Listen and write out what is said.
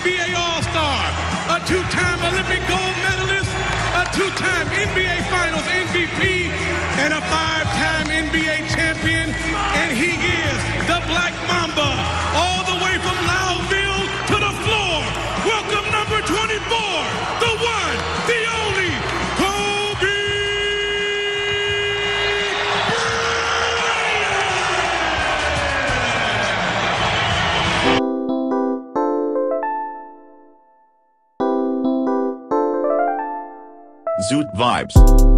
NBA All-Star, a two-time Olympic gold medalist, a two-time NBA Finals MVP. Zoot Vibes.